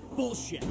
bullshit.